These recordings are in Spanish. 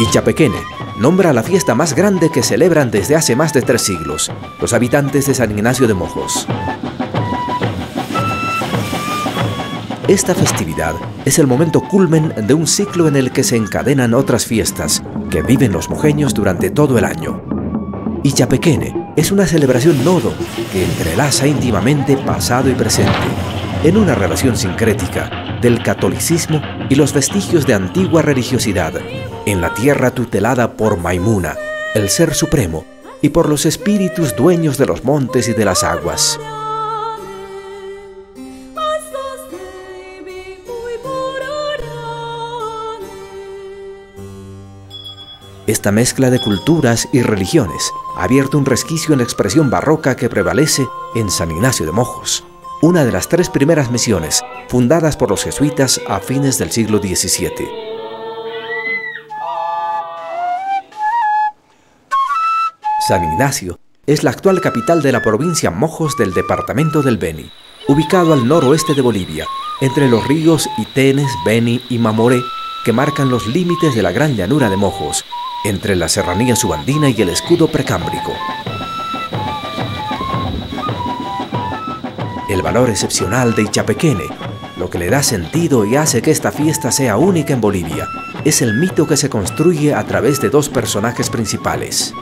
Ichapequene nombra la fiesta más grande que celebran desde hace más de tres siglos los habitantes de San Ignacio de Mojos. Esta festividad es el momento culmen de un ciclo en el que se encadenan otras fiestas que viven los mojeños durante todo el año. Ichapequene es una celebración nodo que entrelaza íntimamente pasado y presente en una relación sincrética del catolicismo y los vestigios de antigua religiosidad en la tierra tutelada por Maimuna, el Ser Supremo, y por los espíritus dueños de los montes y de las aguas. Esta mezcla de culturas y religiones ha abierto un resquicio en la expresión barroca que prevalece en San Ignacio de Mojos, una de las tres primeras misiones fundadas por los jesuitas a fines del siglo XVII. San Ignacio es la actual capital de la provincia Mojos del departamento del Beni, ubicado al noroeste de Bolivia, entre los ríos Itenes, Beni y Mamoré, que marcan los límites de la gran llanura de Mojos, entre la serranía subandina y el escudo precámbrico. El valor excepcional de Ichapequene, lo que le da sentido y hace que esta fiesta sea única en Bolivia, es el mito que se construye a través de dos personajes principales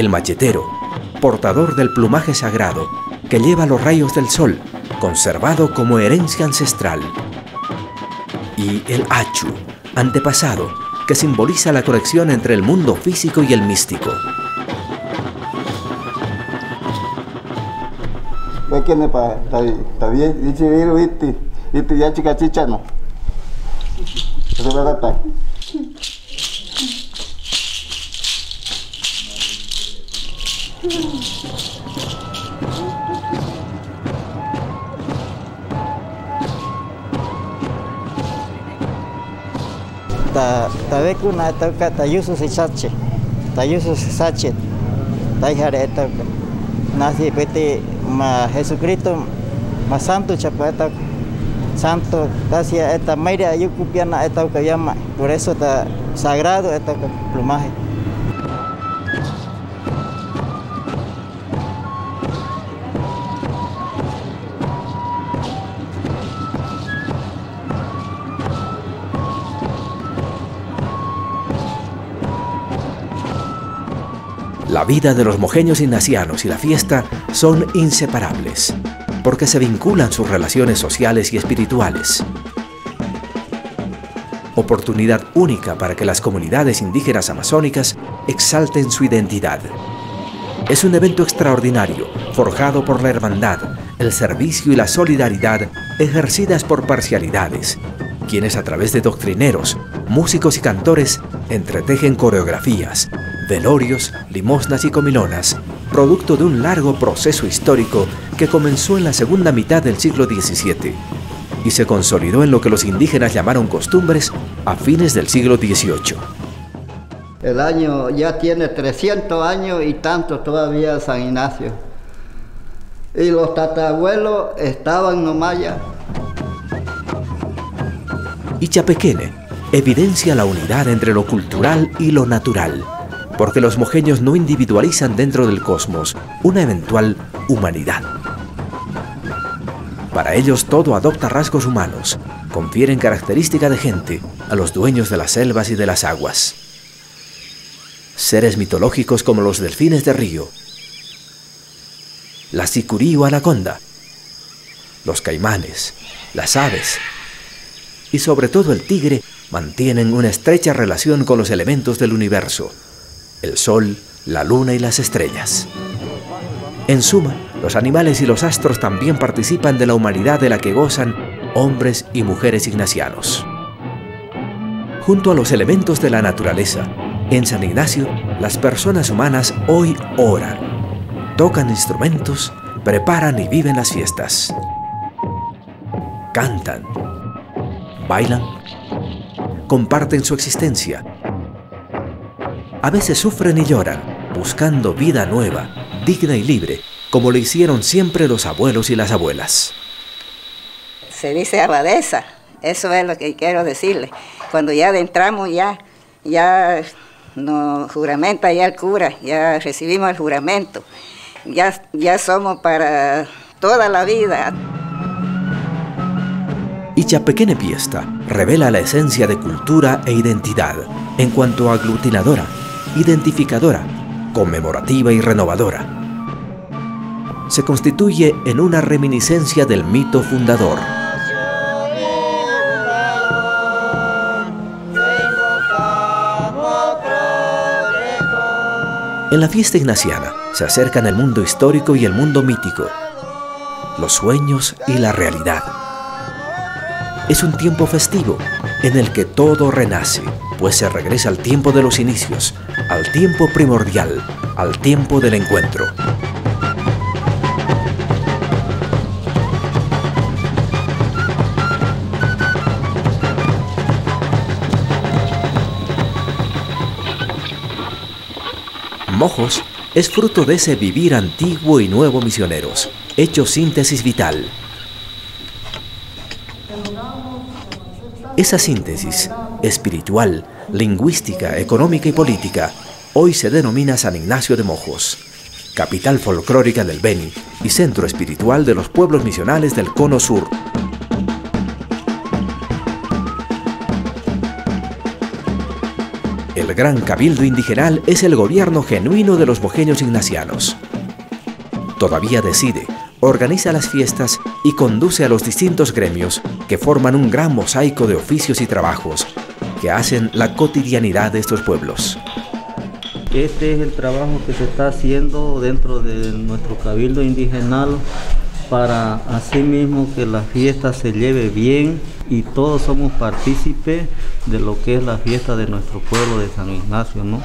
el machetero, portador del plumaje sagrado que lleva los rayos del sol, conservado como herencia ancestral. Y el achu, antepasado, que simboliza la conexión entre el mundo físico y el místico. Ta tavekuna tauka tayusu sisache tayusu sisache taihare tauka. Nasi pete ma Jesucristo ma santo chapa santo tasia eta maira yukupiana eta llama por eso está sagrado eta plumaje La vida de los mojeños ignacianos y la fiesta son inseparables, porque se vinculan sus relaciones sociales y espirituales. Oportunidad única para que las comunidades indígenas amazónicas exalten su identidad. Es un evento extraordinario, forjado por la hermandad, el servicio y la solidaridad ejercidas por parcialidades, quienes a través de doctrineros, músicos y cantores entretejen coreografías, velorios, limosnas y comilonas, producto de un largo proceso histórico que comenzó en la segunda mitad del siglo XVII y se consolidó en lo que los indígenas llamaron costumbres a fines del siglo XVIII. El año ya tiene 300 años y tanto todavía San Ignacio. Y los tatabuelos estaban nomás ya. Y Chapequene evidencia la unidad entre lo cultural y lo natural porque los mojeños no individualizan dentro del cosmos una eventual humanidad. Para ellos todo adopta rasgos humanos, confieren característica de gente a los dueños de las selvas y de las aguas. Seres mitológicos como los delfines de río, la sicurí anaconda, los caimanes, las aves y sobre todo el tigre mantienen una estrecha relación con los elementos del universo, el sol, la luna y las estrellas. En suma, los animales y los astros también participan de la humanidad de la que gozan hombres y mujeres ignacianos. Junto a los elementos de la naturaleza, en San Ignacio, las personas humanas hoy oran, tocan instrumentos, preparan y viven las fiestas. Cantan, bailan, comparten su existencia a veces sufren y lloran, buscando vida nueva, digna y libre, como lo hicieron siempre los abuelos y las abuelas. Se dice abadesa, eso es lo que quiero decirle. Cuando ya adentramos ya ya nos juramenta ya el cura, ya recibimos el juramento, ya, ya somos para toda la vida. Pequeña Piesta revela la esencia de cultura e identidad en cuanto a aglutinadora, identificadora, conmemorativa y renovadora. Se constituye en una reminiscencia del mito fundador. En la fiesta ignaciana se acercan el mundo histórico y el mundo mítico, los sueños y la realidad. Es un tiempo festivo en el que todo renace, pues se regresa al tiempo de los inicios, al tiempo primordial, al tiempo del encuentro. Mojos es fruto de ese vivir antiguo y nuevo misioneros, hecho síntesis vital, Esa síntesis espiritual, lingüística, económica y política hoy se denomina San Ignacio de Mojos, capital folclórica del Beni y centro espiritual de los pueblos misionales del Cono Sur. El gran cabildo indigenal es el gobierno genuino de los mojeños ignacianos. Todavía decide, organiza las fiestas y conduce a los distintos gremios que forman un gran mosaico de oficios y trabajos que hacen la cotidianidad de estos pueblos. Este es el trabajo que se está haciendo dentro de nuestro cabildo indigenal para así mismo que la fiesta se lleve bien y todos somos partícipes de lo que es la fiesta de nuestro pueblo de San Ignacio, ¿no?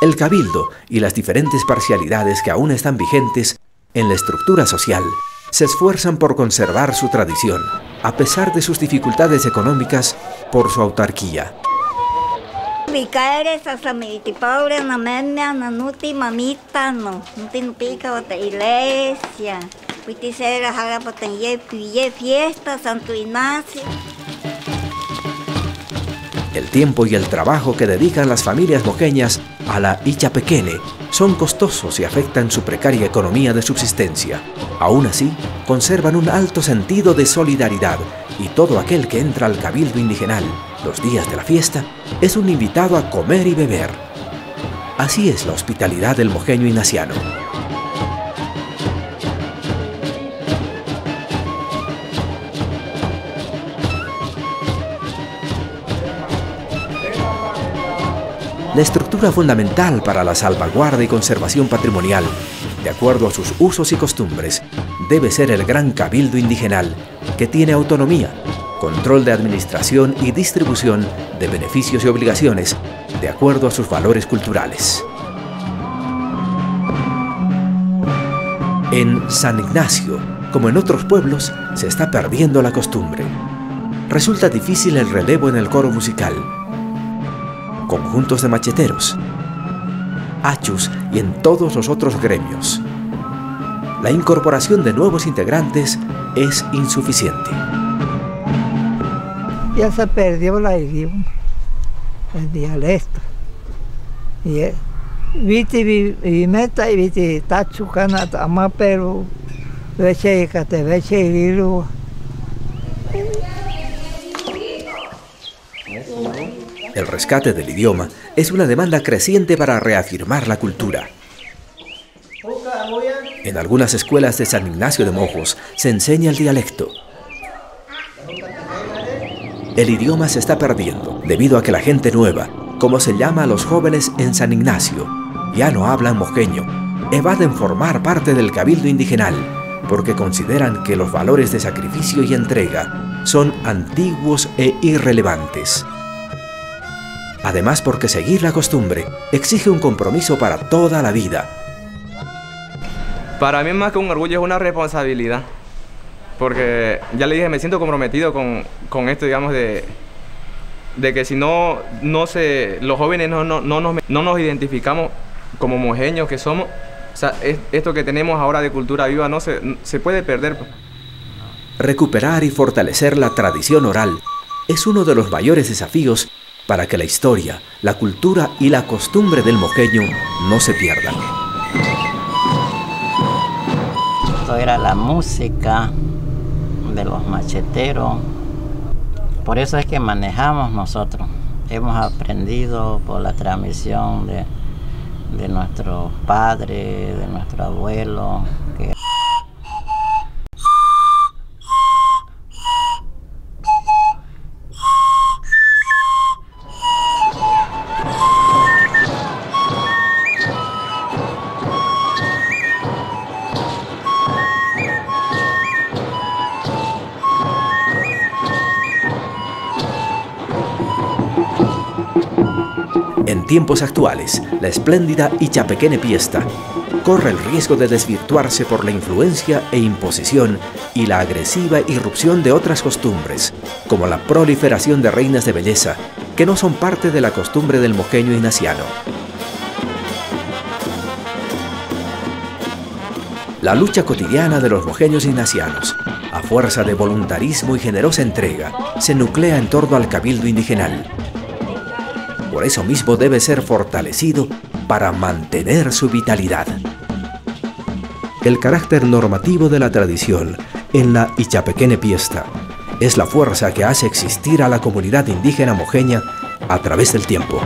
El cabildo y las diferentes parcialidades que aún están vigentes en la estructura social se esfuerzan por conservar su tradición, a pesar de sus dificultades económicas por su autarquía. iglesia. fiesta, Santo Ignacio. El tiempo y el trabajo que dedican las familias moqueñas a la Icha Pequene son costosos y afectan su precaria economía de subsistencia. Aún así, conservan un alto sentido de solidaridad y todo aquel que entra al cabildo indigenal los días de la fiesta es un invitado a comer y beber. Así es la hospitalidad del mojeño ignaciano. La estructura fundamental para la salvaguarda y conservación patrimonial, de acuerdo a sus usos y costumbres, debe ser el gran cabildo indigenal, que tiene autonomía, control de administración y distribución de beneficios y obligaciones, de acuerdo a sus valores culturales. En San Ignacio, como en otros pueblos, se está perdiendo la costumbre. Resulta difícil el relevo en el coro musical, conjuntos de macheteros, achus y en todos los otros gremios. La incorporación de nuevos integrantes es insuficiente. Ya se perdió la idioma, el dialecto. Y viti vimeta y viti tachucana pero veche cate veche irilu. El rescate del idioma es una demanda creciente para reafirmar la cultura. En algunas escuelas de San Ignacio de Mojos se enseña el dialecto. El idioma se está perdiendo debido a que la gente nueva, como se llama a los jóvenes en San Ignacio, ya no hablan mojeño, evaden formar parte del cabildo indigenal porque consideran que los valores de sacrificio y entrega son antiguos e irrelevantes. Además porque seguir la costumbre exige un compromiso para toda la vida. Para mí más que un orgullo es una responsabilidad. Porque ya le dije, me siento comprometido con, con esto, digamos, de, de que si no, no se, los jóvenes no, no, no, nos, no nos identificamos como mojeños que somos, o sea, esto que tenemos ahora de cultura viva no se, se puede perder. Recuperar y fortalecer la tradición oral es uno de los mayores desafíos para que la historia, la cultura y la costumbre del moqueño no se pierdan. Esto era la música de los macheteros. Por eso es que manejamos nosotros. Hemos aprendido por la transmisión de, de nuestros padres, de nuestro abuelo, tiempos actuales, la espléndida Ichapequene Piesta corre el riesgo de desvirtuarse por la influencia e imposición y la agresiva irrupción de otras costumbres, como la proliferación de reinas de belleza, que no son parte de la costumbre del moqueño ignaciano. La lucha cotidiana de los mojeños ignacianos, a fuerza de voluntarismo y generosa entrega, se nuclea en torno al cabildo indigenal, por eso mismo debe ser fortalecido para mantener su vitalidad. El carácter normativo de la tradición en la Ichapequene Piesta es la fuerza que hace existir a la comunidad indígena mojeña a través del tiempo.